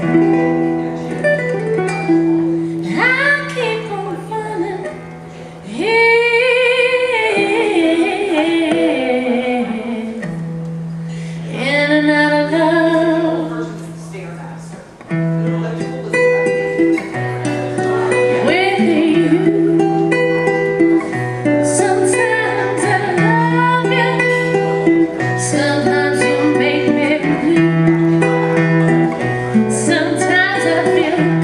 Música disappear